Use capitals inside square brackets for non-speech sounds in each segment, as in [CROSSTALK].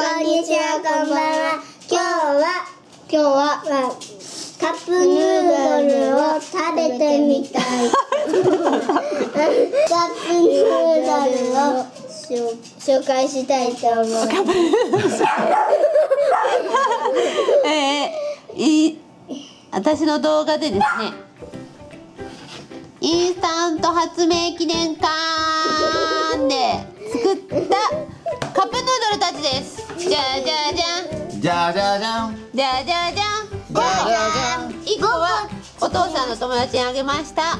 こんにちは、こんばんは。今日は、今日は、カップヌードルを食べてみたい。カップヌードルを紹介したいと思います。えー、い私の動画でですねインスタント発明記念館で作ったカップヌードルたちじゃじゃじゃん。じゃあじゃあじゃん。じゃじゃじゃん。じゃあじゃあじゃん1個はお父さんの友達にあげました。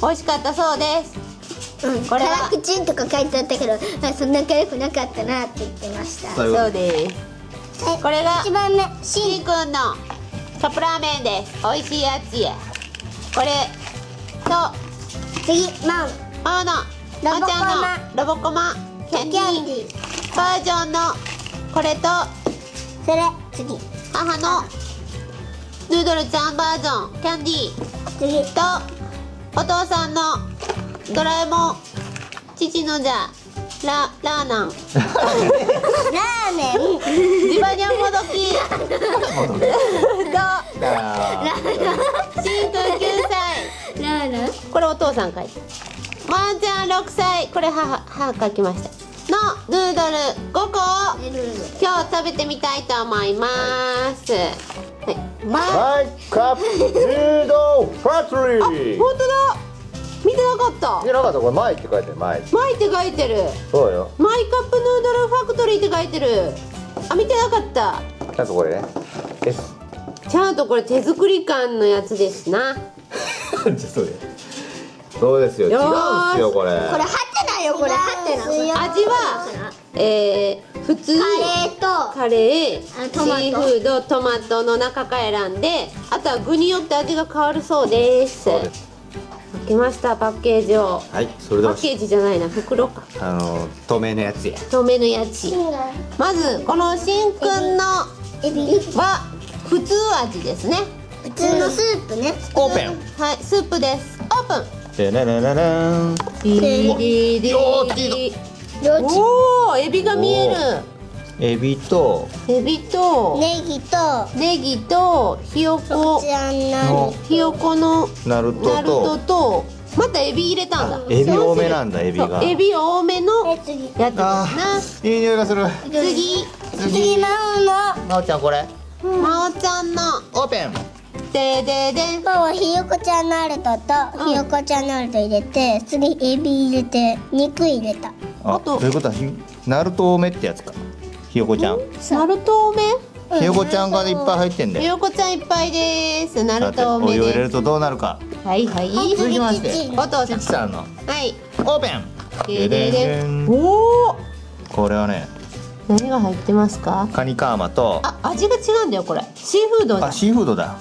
美味しかったそうです。うん、これは辛口とか書いてあったけど、あそんな辛くなかったなって言ってました。そうです。はいこれが一番目、しーくんのカップラーメンです。美味しいやつや。これと次、マン、あのロボコマ。まーちゃんのロボコマ。キャンディ。ー。バージョンのこれとそれ、次、母のヌードルちゃんバージョンキャンディ次、ーとお父さんのドラえもん父のじゃララーナン。[LAUGHS] ラーメン、ジバニャンもどき。とだしんくん9歳ラーメン、これお父さん書いて。まーちゃん6歳。これ母母書きました。のヌードル5個。を今日食べてみたいと思います。はい。まあマイカップヌードルファクトリー本当だ。見てなかった。見てなかった。これマイって書いてる。マイマイって書いてる。そうよ。マイカップヌードルファクトリーって書いてる。あ見てなかった。ちゃんとこれ？ねちゃんとこれ手作り感のやつですな。じゃそうよそうですよ。違うんですよこれ。これよこれ。味はえー、普通カレーとカレーあトマト。シーフードトマトの中から選んであとは具によって味が変わるそうです。開けましたパッケージを。はいそれでは。パッケージじゃないな袋か。あの透明のやつや。透明のやつまずこのしんくんのは普通味ですね。普通のスープね。オープン。はいスープです。オープンでねねねねディディディおおおエビが見える。エビとエビとネギとネギとひよこ。じゃんなのひよこのナルトナルトととまたエビ入れたんだ。エビ多めなんだエビが。エビ多めのやつだあな。ーいい匂いがする。次。次。マンの。なおちゃんこれ。まおちゃんの。オープンでででマンはひよこちゃんナルトとひよこちゃんナルト入れて次エビ入れて肉入れた。ああと。ということはひナルト多めってやつか。ひよこちゃん。ナルト多めひよこちゃんがいっぱい入ってんだひよよこちゃんいっぱいです。ナルト多めです。湯を入れるとどうなるか。はいはい。続きましてお父さん。さんの。はい。オープン。ででで。ん。おおこれはね何が入ってますか？カニカーマと。あ味が違うんだよこれ。シーフードだあシーフードだ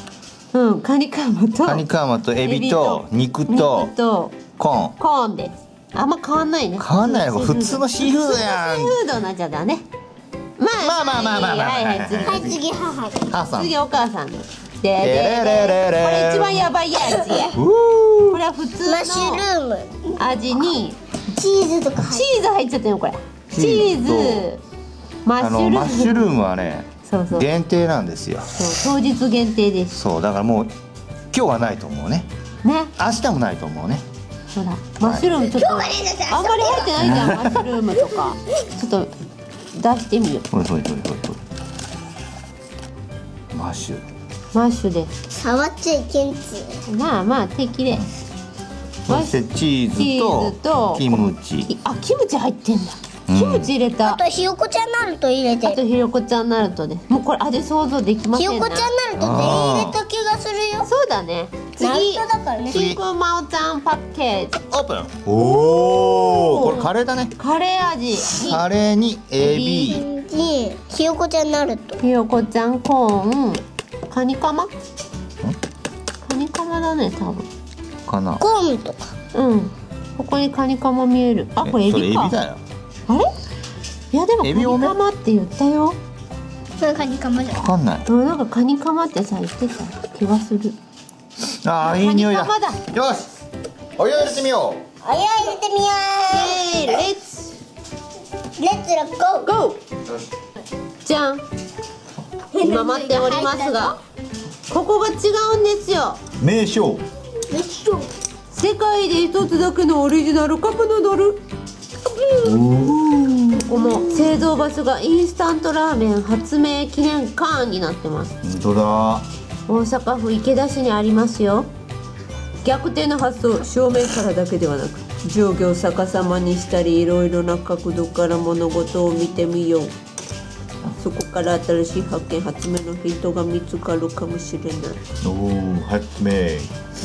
うんカニカマとカニカーマとエビと肉と肉とコーン。コーンで。すあんま変わんないね。変わんないよ普通のシーフードやん。シーフードなんじゃだねまあまあまあまあまあまあ。はいはい次。はい次母母さん。次お母さん。のででれれれれでこれ一番やばいやつや。これは普通マッシュルのーム味にチーズとか入チーズ入っちゃってるよこれ。チチーーズ。マッあシュルーム。のマッシュルームはねそうそう。限定なんですよ。そう当日限定です。そうだからもう今日はないと思うね。ね。明日もないと思うね。ほらマッシュルームちょっとあんまり入ってないじゃんマッシュルームとか。ちょっと出してみよほいほいほいほいほい。マッシュ。うマッシュで。す触っちゃいけんつ。まあまあ適齢。そしてチチーーズズととキムチ。あキムチ入ってんだ。うんキムチ入れた、あとひよこちゃんナルト入れあてとひよこちゃんナルトで。すもうこれ味想像できませんな。ひよこちゃんナルト全員入れた気がするよ。そうだね。次。ナルトだからね。シークマオちゃんパッケージ。オープン。おおこれカレーだね。カレー味。カレーにエビにひよこちゃんナルト。ひよこちゃんコーン。カニカマ？カニカマだね多分。かな。コーンとか。うん。ここにカニカマ見える。あこれエビか。ビだよあれ？いやでもカニカマって言ったよ。それカニカマじゃん。わかんない。うんなんかカニカマってさ言ってた気がする。あーいい匂いだ。カニカマだ。よし！お湯を入れてみよお湯入れてみよイエーイレッツうレッツラゴー。ゴー。じゃん。今待っておりますがここが違うんですよ。名称。めっちゃ世界で一つだけのオリジナルカップヌードルここも製造場所がインスタントラーメン発明記念館になってます。本当だ。大阪府池田市にありますよ。逆転の発想正面からだけではなく上下を逆さまにしたりいろいろな角度から物事を見てみようそこから新しい発見発明のヒントが見つかるかもしれない。おお発明。え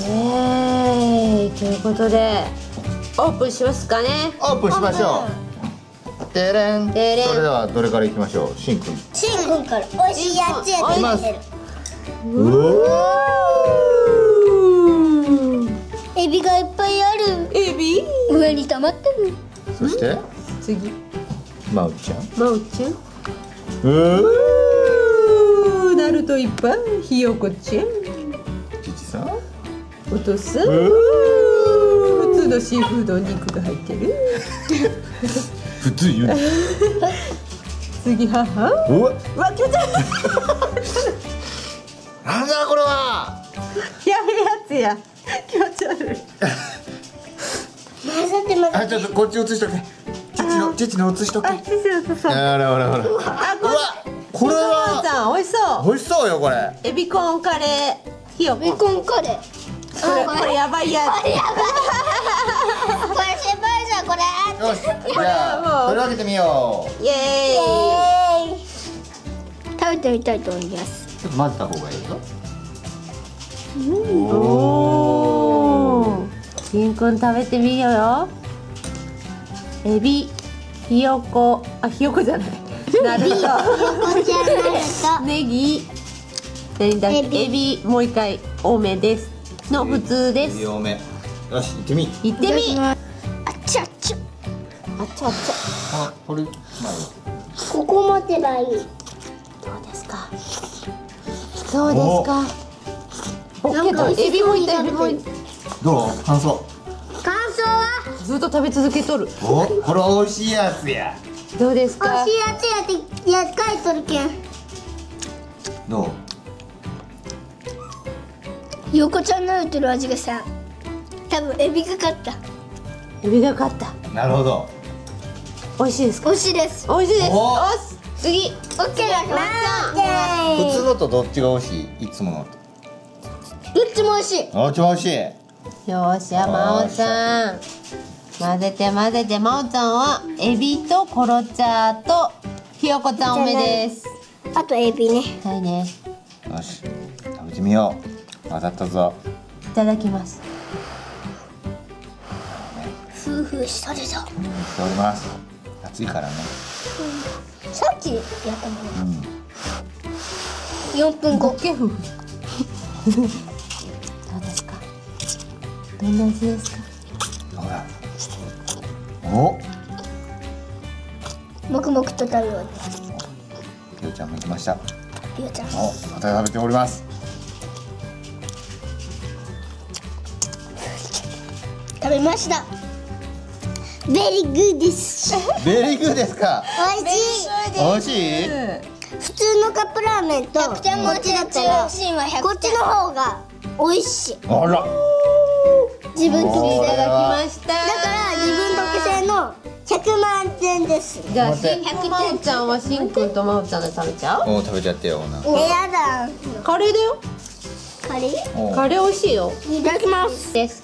ーいということでオープンしますかね。オープンしましょう。てれん。てれん。それではどれからいきましょう？しんくん。シンくんから美味しいやつやってますうおエビがいっぱいある。エビ？上に溜まってる。そして？次。まうちゃん。まうちゃん？うおナルトいっぱいひよこちゃん。ちちさん。お父さんう普通のシーフード肉が入ってる普通言う。次母おわうわ気持ち悪いなんだこれは。やべえやつや。気持ち悪い。[LAUGHS] あちょっとこっち映しとけ。父の父の映しとけ。あ、先生そうそうあらほらほら。うあ、これはさん美味しそう。美味しそうよこれ。エビコンカレー。ひよこベーコンカレー。これこれやばいやつ。これやばいこれ先輩じゃんこれよしじゃあ取り分けてみよイエーイ。食べてみたいと思います。うちょっと混ぜた方がいいぞ。おー。しんくん食べてみようよ。エビひよこ。あひよこじゃないなると。ネギ。何だっけ。エビ。もう一回多めです。の普通です。多め。よし行ってみ。行ってみ。あちゃっち。ゃっちゃあっち。ゃあこれ。まここ持てばいい。どうですか？どうですか？お。けどエビもいたエビもいたあどう？感想。感想は？ずっと食べ続けとる。おこれ美味しいやつやどうですか？美味しいやつやってやっかいとるけん。どう？横ちゃんの言ってる味がさ多分エビがかった。エビが勝った。なるほど。美味しいですか？美味しいです。美味しいです。およし次。オッケーだな普通のとどっちが美味しい？いつもの。とどっちも美味しい。どっちも美味しい。よーしやまおちゃん混ぜて混ぜてまおちゃんはエビとコロチャーとひよこちゃん多めです。あとエビね。はいね。よし。食べてみよう。混ざったぞ。いただきます。ふうふうしたでしょしております。暑いからね。さっきやったものうん。4分後ケフフどうですか？どんな味ですか？ほらお黙々と食べよう。きよちゃんも行きました。りおちゃん。おまた食べております。食べました。ベリーグーですベリーグーですか美味しい美味しい？普通のカップラーメンとこっちだったらこっちの方が美味しい。あら。自分特製いただきだかました。ら自分特製の100万点です。じゃあしんまおちゃんはしんくんとまおちゃんで食べちゃう？もう食べちゃってよなえやだ。カレーだよ。カレー？おカレー美味しいよ。いただきます。です。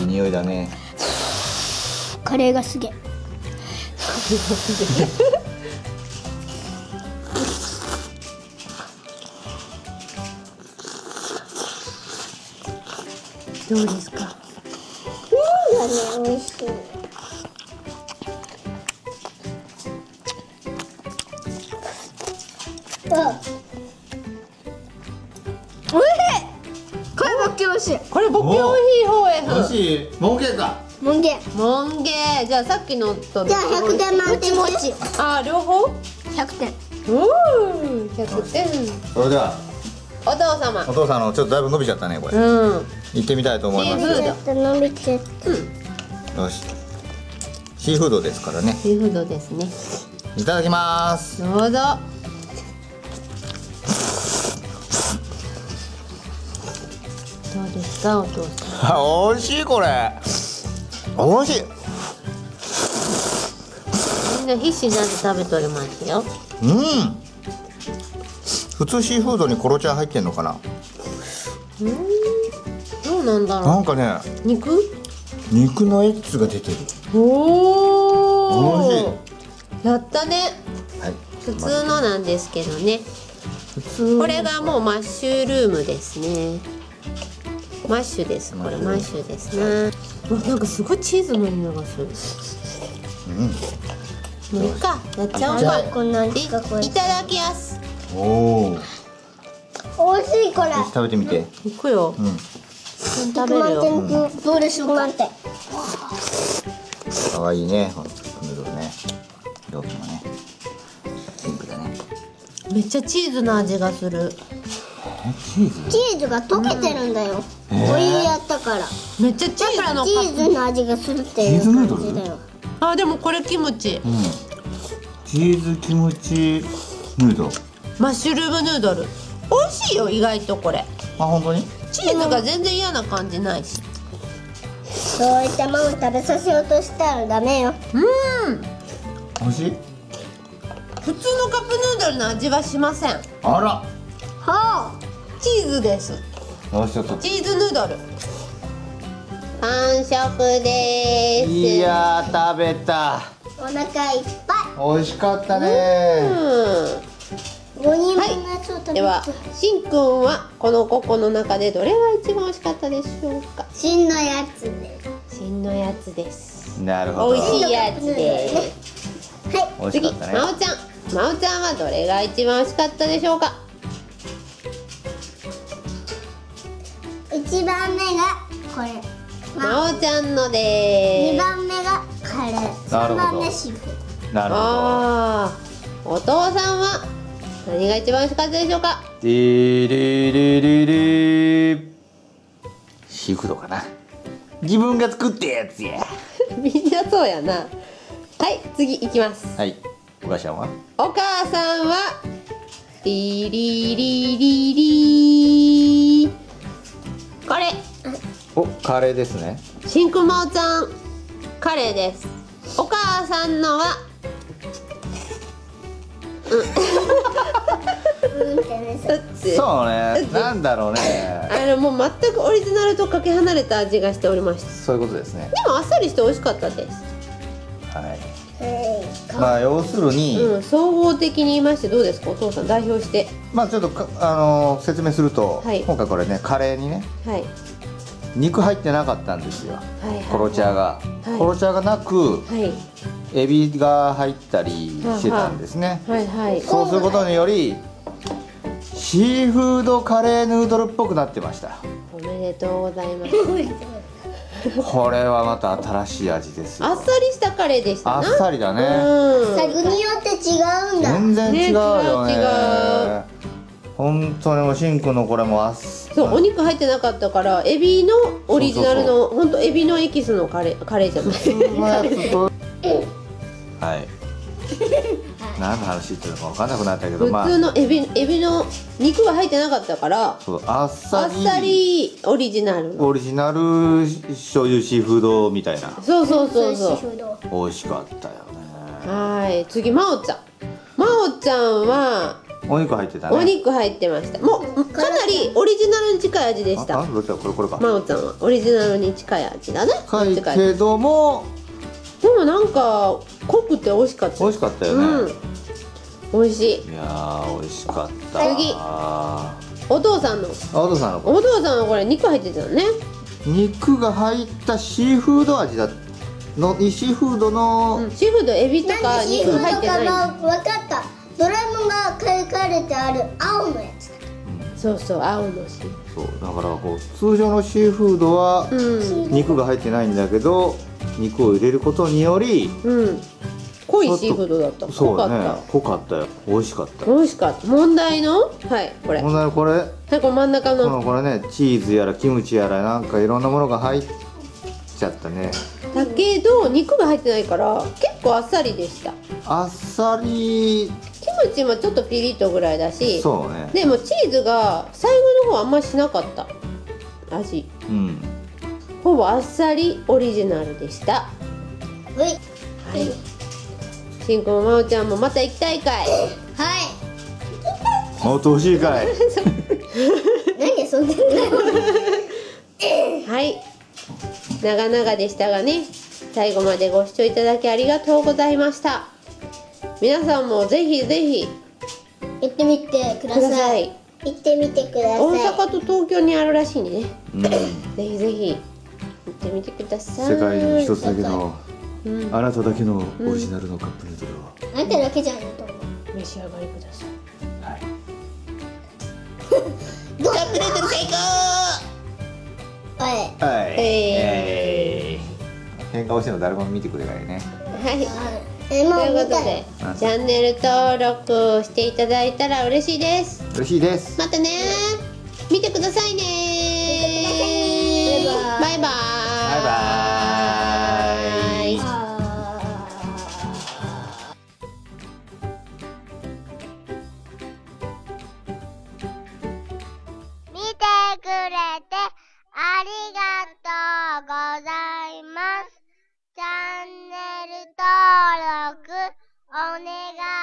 いい匂いだね。カレーがすげえ。[LAUGHS] どうですか？がね美味しい。あ。おいしいこればっき美味しい。これボキオヒーホーエ美味しい。モンゲーか。もんげモンゲーじゃあさっきのとじゃあ100点満点もちあ両方？100点。うー100点。それではお父様。お父さんのちょっとだいぶ伸びちゃったねこれ。うん。行ってみたいと思います。シーフード。ちょっと伸びてよし。シーフードですからね。シーフードですね。いただきます。どうぞ。どうですかお父さん。あ [LAUGHS] 美味しいこれ。美味しい。みんな必死になって食べとりますよ。うん普通シーフードにコロチャ入ってんのかな？うん。どうなんだろなんかねう肉？肉のエキスが出てる。お美味しい。やったね。はい。普通のなんですけどね。普通これがもうマッシュルームですね。マッシュです。これマッシュですね。うわなんかすごいチーズの匂いがする。うん。もういいか。やっちゃおうか。あこんなんいいただきますおお美味しいこれ。食べてみて。いくよ。うん。食べるよ。どうでしょうか満点可愛いね。このヌードルね。色気もね。ピンクだね。めっちゃチーズの味がする。えチーズ？チーズが溶けてるんだよ、お湯やったから。めっちゃチーズのチーズの味がするっていう感じだよあでもこれキムチ。うん。チーズキムチヌード。ルマッシュルームヌードル。美味しいよ意外とこれ。あ本当に？チーズが全然嫌な感じないし。そういったもの食べさせようとしたらダメよ。うん。美味しい？普通のカップヌードルの味はしません。あら。はチーズです。よしちょっと。チーズヌードル。完食です。いやー食べた。あお腹いっぱ美味しかったうねんい。5人分のやつを食べて、ではしんくんはこの5個の中でどれが一番美味しかったでしょうか？芯のやつで芯のやつです。なるほど。美味しいやつですはい美味し次かったね。まおちゃん。まおちゃんはどれが一番美味しかったでしょうか？1番目がこれ。まおちゃんの2でーす。番目がカレー。3なるほど。番目シーフ。ーなるほど。ああお父さんは何が一番美味しかったでしょうか？ディリリリリシーフードかな自分が作ったやつやみんなそうやなはい次いきますはいお母ちゃんはお母さんはリリリリリこれおカレーですねしんくまおちゃんカレーですお母さんのはそうねなん。だろうねあのもう全くオリジナルとかけ離れた味がしておりましたそういうことですねでもあっさりして美味しかったですはいはいまあ要するに、うん。総合的に言いましてどうですかお父さん。代表してまあちょっとあのー説明すると、はい今回これねカレーにねはい肉入ってなかったんですよ。はいはいコロチャが、はい。コロチャがなくはい。エビが入ったりしてたんですね、はいはい。そうすることによりシーフードカレーヌードルっぽくなってました。おめでとうございます。これはまた新しい味ですよ。あっさりしたカレーでしたあなっさりだね、うん。具によって違うんだ。全然違うよね。ね違う違う本当にもうシンクのこれもあっす。そうお肉入ってなかったからエビのオリジナルの本当エビのエキスのカレーカレーじゃない。[LAUGHS] はい。何の話言ってるのか分かんなくなったけどまあ。普通のエビエビの肉が入ってなかったからそうあっあさり。っさりオリジナルの。オリジナル醤油シーフードみたいな。そうそうそうシそう美味しかったよね。はい。次まおちゃん。まおちゃんはお肉入ってたね。お肉入ってました。もうかなりオリジナルに近い味でしあた。あどっちだ？これこれか。まおちゃんはオリジナルに近い味だね近いけどもでもなんか濃くて美味しかった。美味しかったよね、うん。美味しい。いやー美味しかった。次。あお父さんの。お父さんのお父さんはこれ肉入ってたよね。肉が入ったシーフード味だ。のシーフードの、うん。シーフードエビとかなんでシーフードか肉入ってない。な分かったドラえもんが書かれてある青のやつ。だそうそう青のシーそうだからこう通常のシーフードはうん。肉が入ってないんだけど肉を入れることによりうん。濃いシーフードだった濃そうかった、ね濃かったよ。美味しかった。美味しかった。問題の？はいこれ。ほんならこれ。はいこれ真ん中の。このこれねチーズやらキムチやらなんかいろんなものが入っちゃったねだけど肉が入ってないから結構あっさりでした。あっさり。キムチもちょっとピリッとぐらいだしそうね。でもチーズが最後の方あんまりしなかった。味。うん。ほぼあっさりオリジナルでした。ほい。はい。しんくんもまおちゃんもまた行きたいかい。はい。もっと欲しいかい。[LAUGHS] 何遊んでんだよはい長々でしたがね最後までご視聴いただきありがとうございました。皆さんもぜひぜひ行ってみてくだください。行ってみてください。大阪と東京にあるらしいんでね。うん。[COUGHS] ぜひぜひ行ってみてください。世界に一つだけのうん。あなただけのオリジナルのカップヌードルを、あんただけじゃないと思う。召し上がりください。はい。[LAUGHS] カップヌードル最高はい。はい。ええー変顔してるの誰も見てくれない。ねはい。えもうとい。うことでチャンネル登録してい。ただい。たら嬉しい。です嬉しい。ですまたね見てください。ねバイバイバイバイおねがい。